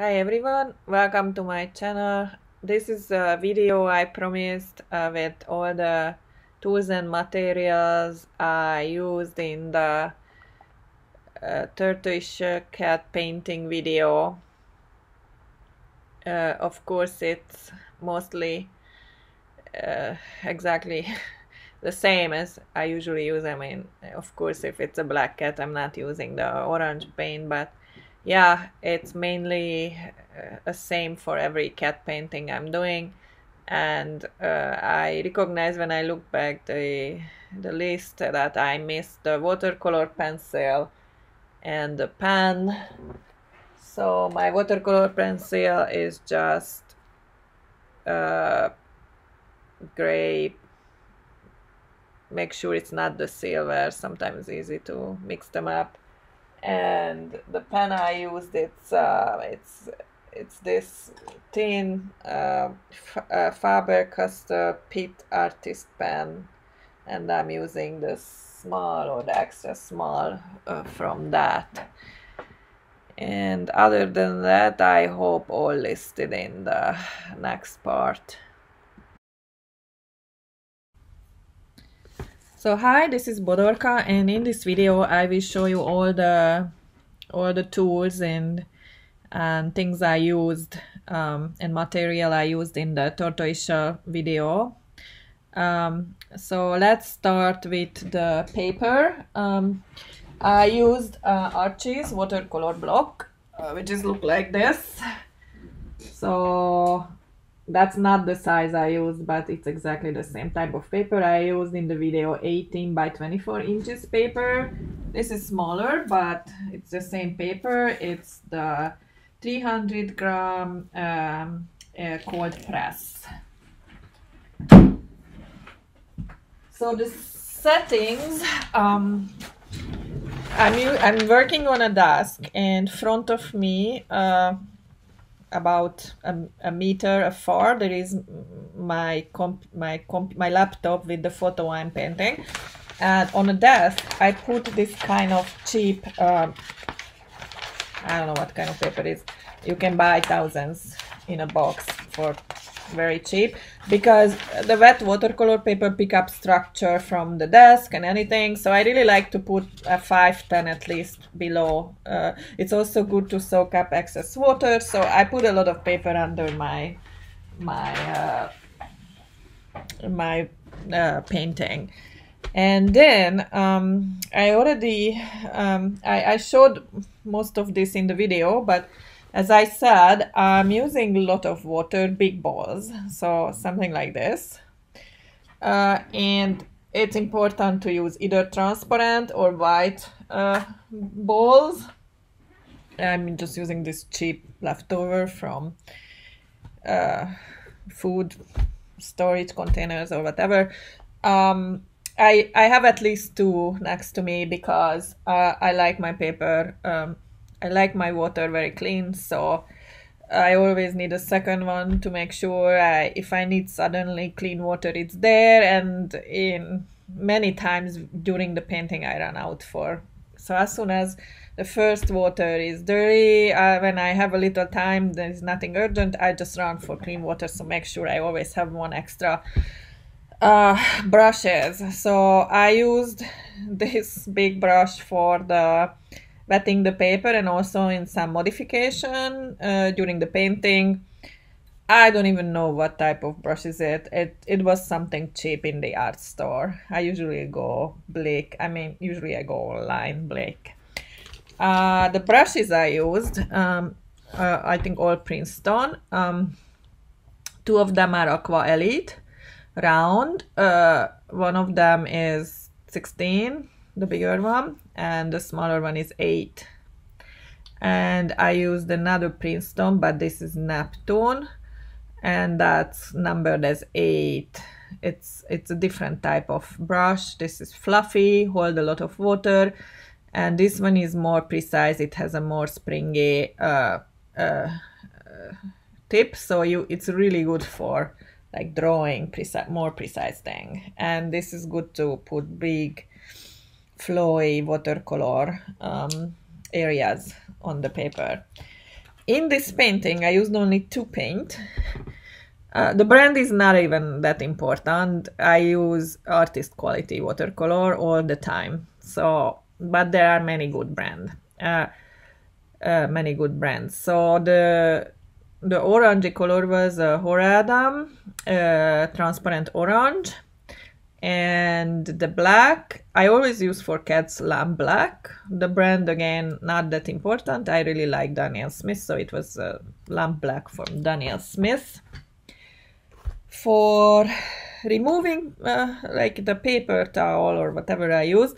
Hi everyone, welcome to my channel. This is a video I promised uh, with all the tools and materials I used in the uh, tortoise cat painting video. Uh, of course it's mostly uh, exactly the same as I usually use. I mean, of course if it's a black cat I'm not using the orange paint, but yeah, it's mainly uh, a same for every cat painting I'm doing. And uh, I recognize when I look back the the list that I missed the watercolor pencil and the pen. So my watercolor pencil is just uh, gray. Make sure it's not the silver. Sometimes easy to mix them up and the pen I used it's uh, it's it's this thin uh, uh, Faber-Castell Pitt Artist pen and I'm using the small or the extra small uh, from that and other than that I hope all listed in the next part. So hi, this is Bodorka and in this video I will show you all the all the tools and and things I used um, and material I used in the tortoise video. Um, so let's start with the paper. Um, I used uh, Arches watercolor block uh, which is look like this. So that's not the size I used, but it's exactly the same type of paper I used in the video 18 by 24 inches paper. This is smaller, but it's the same paper. It's the 300 gram um, uh, cold press. So the settings, um, I'm, I'm working on a desk and front of me, uh, about a, a meter afar there is my comp my comp my laptop with the photo i'm painting. And on a desk i put this kind of cheap uh, i don't know what kind of paper it is. You can buy thousands in a box for very cheap because the wet watercolor paper pick up structure from the desk and anything. So i really like to put a 510 at least below. Uh, it's also good to soak up excess water. So i put a lot of paper under my my uh, my uh, painting. And then um, i already um, I, I showed most of this in the video but as I said, I'm using a lot of water, big balls, so something like this. Uh, and it's important to use either transparent or white uh, balls. I'm just using this cheap leftover from uh, food storage containers or whatever. Um, I, I have at least two next to me because uh, I like my paper um, I like my water very clean, so I always need a second one to make sure I, if I need suddenly clean water, it's there. And in many times during the painting, I run out for. So as soon as the first water is dirty, uh, when I have a little time, there's nothing urgent, I just run for clean water. So make sure I always have one extra uh, brushes. So I used this big brush for the wetting the paper and also in some modification uh, during the painting. I don't even know what type of brush is it. It it was something cheap in the art store. I usually go Blick. I mean, usually I go online Blick. Uh, the brushes I used, um, uh, I think all Princeton. Um, two of them are Aqua Elite, round. Uh, one of them is 16 the bigger one, and the smaller one is 8. And I used another Princeton, but this is Neptune, and that's numbered as 8. It's, it's a different type of brush. This is fluffy, hold a lot of water, and this one is more precise. It has a more springy uh, uh, tip, so you it's really good for like drawing precise, more precise thing. And this is good to put big flowy watercolor um, areas on the paper. in this painting, I used only two paint. Uh, the brand is not even that important. I use artist quality watercolor all the time. So, but there are many good brand, uh, uh, many good brands. So the the orange color was uh, Horadam, uh, transparent orange, and the black I always use for cats lamp black. The brand again not that important. I really like Daniel Smith, so it was uh, lamp black from Daniel Smith for removing uh, like the paper towel or whatever I use,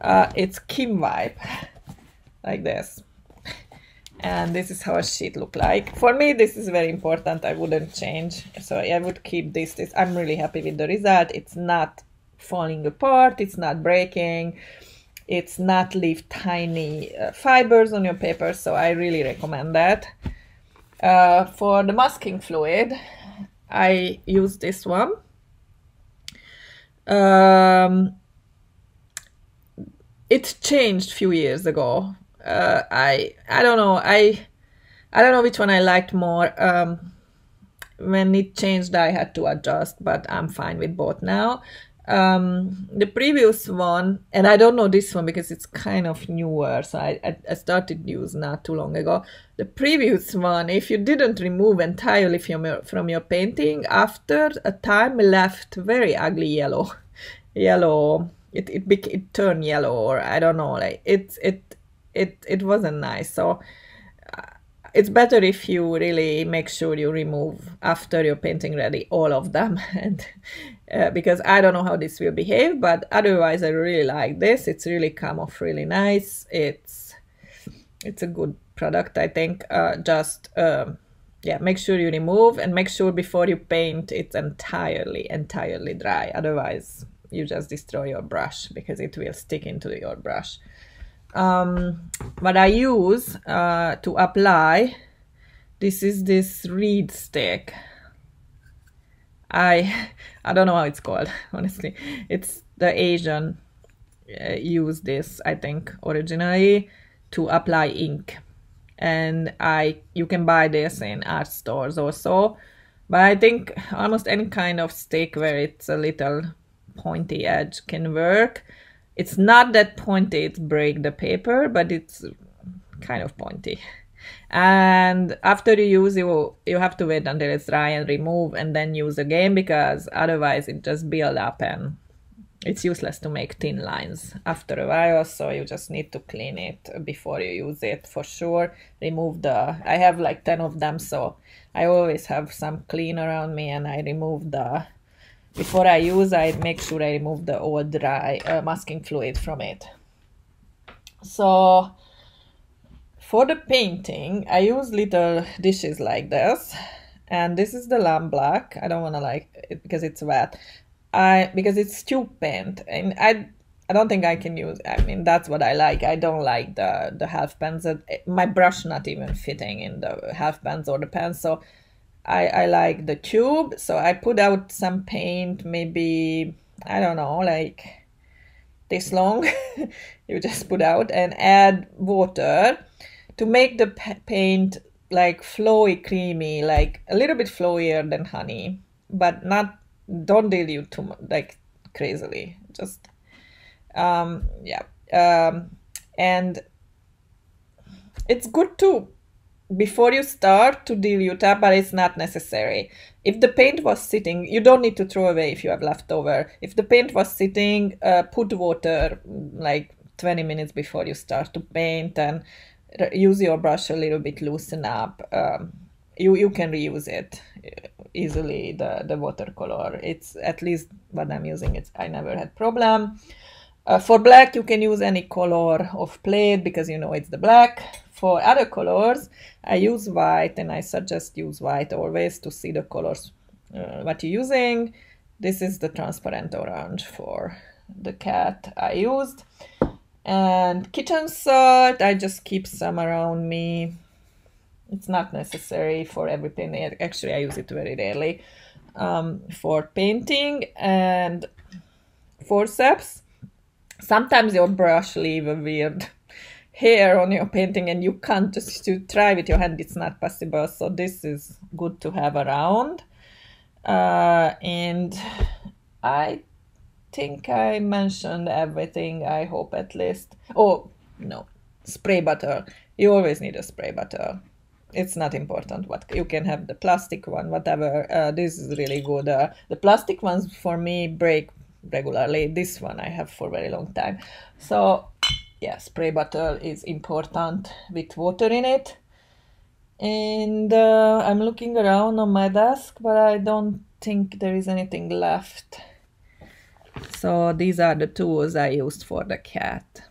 uh, it's Kimwipe, like this. And this is how a sheet look like. For me, this is very important. I wouldn't change. So I would keep this. This I'm really happy with the result. It's not falling apart. It's not breaking. It's not leave tiny uh, fibers on your paper. So I really recommend that. Uh, for the masking fluid, I use this one. Um, it changed few years ago. Uh, I I don't know. I I don't know which one I liked more. Um, when it changed, I had to adjust, but I'm fine with both now um, the previous one, and I don't know this one because it's kind of newer, so I, I, started use not too long ago. The previous one, if you didn't remove entirely from your, from your painting, after a time left very ugly yellow, yellow. It it it turned yellow, or I don't know, like it it it it wasn't nice. So uh, it's better if you really make sure you remove after your painting ready all of them and uh, because I don't know how this will behave, but otherwise I really like this. It's really come off really nice. It's it's a good product, I think. Uh, just um, yeah, make sure you remove and make sure before you paint it's entirely entirely dry. Otherwise, you just destroy your brush because it will stick into your brush. Um, what I use uh, to apply this is this reed stick I I don't know how it's called honestly. It's the Asian uh, use this I think originally to apply ink, and I you can buy this in art stores also. But I think almost any kind of stick where it's a little pointy edge can work. It's not that pointy; it break the paper, but it's kind of pointy. And after you use you you have to wait until it's dry and remove and then use again because otherwise it just build up and it's useless to make thin lines after a while. So you just need to clean it before you use it for sure. Remove the i have like 10 of them so i always have some clean around me and i remove the before i use i make sure i remove the old dry uh, masking fluid from it so for the painting, I use little dishes like this. And this is the lamp black. I don't want to like it because it's wet. I because it's tube paint and I I don't think I can use. I mean, that's what I like. I don't like the the half pens. My brush not even fitting in the half pens or the pens. So I I like the tube. So I put out some paint. Maybe I don't know, like this long. you just put out and add water to make the paint like flowy, creamy, like a little bit flowier than honey, but not don't dilute too much, like crazily. Just um, yeah, um, and it's good to before you start to dilute up, but it's not necessary. If the paint was sitting, you don't need to throw away if you have leftover. If the paint was sitting, uh, put water like 20 minutes before you start to paint and use your brush a little bit loosen up um, you you can reuse it easily the the watercolor it's at least what i'm using it's i never had problem uh, for black you can use any color of plate because you know it's the black for other colors i use white and i suggest use white always to see the colors uh, what you're using this is the transparent orange for the cat i used and kitchen salt, I just keep some around me. It's not necessary for every painting. Actually, I use it very rarely um, for painting and forceps. Sometimes your brush leave a weird hair on your painting and you can't just to try with your hand it's not possible. So this is good to have around. Uh, and i think i mentioned everything i hope at least. Oh no spray butter. You always need a spray butter. It's not important what you can have the plastic one whatever. Uh, this is really good. Uh, the plastic ones for me break regularly. This one i have for very long time. So yeah spray bottle is important with water in it. And uh, i'm looking around on my desk but i don't think there is anything left. So these are the tools i used for the cat